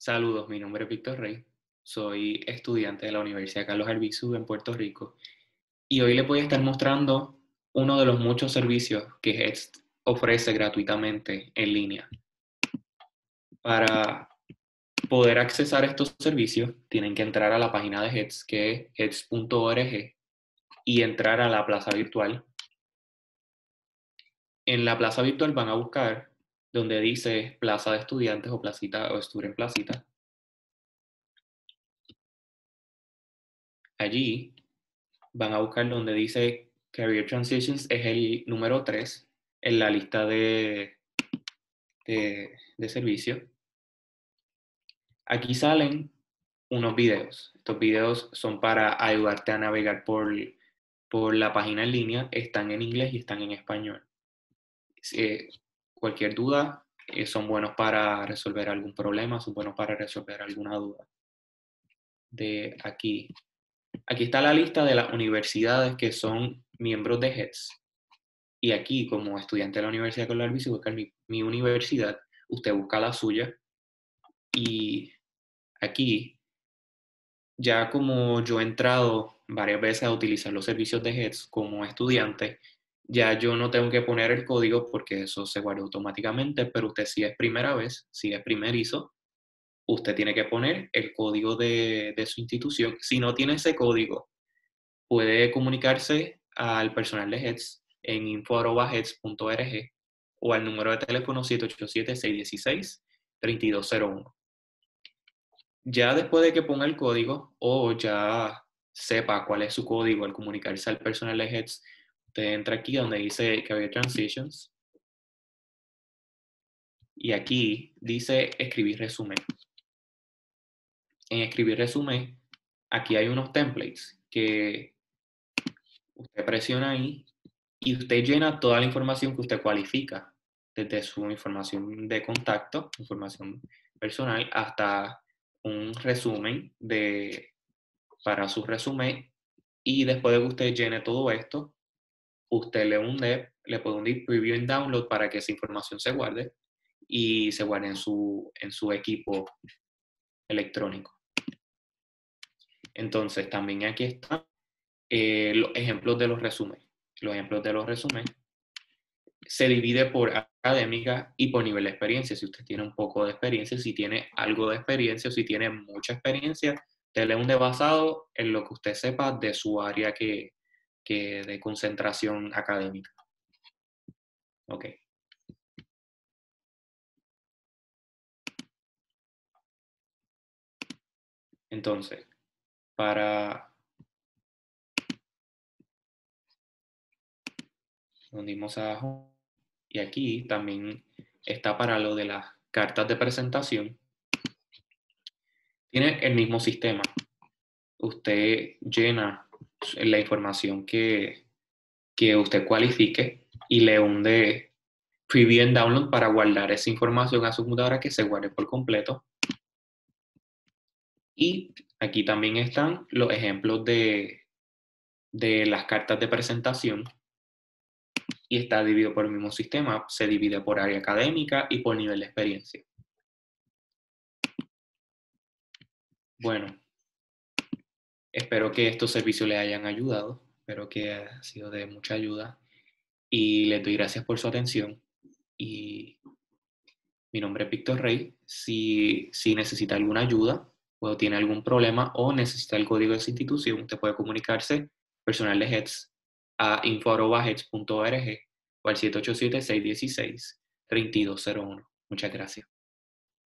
Saludos, mi nombre es Víctor Rey, soy estudiante de la Universidad Carlos Albizu en Puerto Rico y hoy les voy a estar mostrando uno de los muchos servicios que HEDS ofrece gratuitamente en línea. Para poder accesar estos servicios, tienen que entrar a la página de HEDS, que es heads.org, y entrar a la plaza virtual. En la plaza virtual van a buscar donde dice plaza de estudiantes o placita o student placita. Allí van a buscar donde dice Career Transitions, es el número 3 en la lista de, de, servicios. Aquí salen unos videos. Estos videos son para ayudarte a navegar por, por la página en línea. Están en inglés y están en español. Eh, cualquier duda, eh, son buenos para resolver algún problema, son buenos para resolver alguna duda. De aquí. Aquí está la lista de las universidades que son miembros de HEDS. Y aquí, como estudiante de la Universidad de Colorado, si busca mi, mi universidad, usted busca la suya. Y aquí, ya como yo he entrado varias veces a utilizar los servicios de HEDS como estudiante, ya yo no tengo que poner el código porque eso se guarda automáticamente, pero usted si es primera vez, si es primerizo, usted tiene que poner el código de, su institución. Si no tiene ese código, puede comunicarse al personal de HEDS en info.heads.org o al número de teléfono 787-616-3201. Ya después de que ponga el código o ya sepa cuál es su código al comunicarse al personal de HEDS, Usted entra aquí donde dice Career Transitions. Y aquí dice escribir resumen. En escribir resumen, aquí hay unos templates que usted presiona ahí y usted llena toda la información que usted cualifica, desde su información de contacto, información personal, hasta un resumen de, para su resumen. Y después de que usted llene todo esto, usted le hunde, le puede hundir preview en download para que esa información se guarde y se guarde en su, en su equipo electrónico. Entonces, también aquí están eh, los ejemplos de los resúmenes. Los ejemplos de los resúmenes se divide por académica y por nivel de experiencia. Si usted tiene un poco de experiencia, si tiene algo de experiencia o si tiene mucha experiencia, le un basado en lo que usted sepa de su área que, que de concentración académica. Ok. Entonces, para... Unimos abajo. Y aquí también está para lo de las cartas de presentación. Tiene el mismo sistema. Usted llena la información que, que usted cualifique y le hunde preview en download para guardar esa información a su computadora que se guarde por completo. Y aquí también están los ejemplos de, de las cartas de presentación y está dividido por el mismo sistema. Se divide por área académica y por nivel de experiencia. Bueno, Espero que estos servicios les hayan ayudado, espero que haya sido de mucha ayuda y les doy gracias por su atención. Y mi nombre es Víctor Rey. Si, si necesita alguna ayuda o tiene algún problema o necesita el código de esa institución, usted puede comunicarse personal de HEDS a info.heads.org o al 787-616-3201. Muchas gracias.